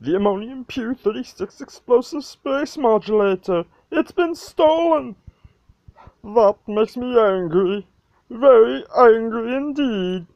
The ammonium pew thirty six explosive space modulator. It's been stolen. That makes me angry. Very angry indeed.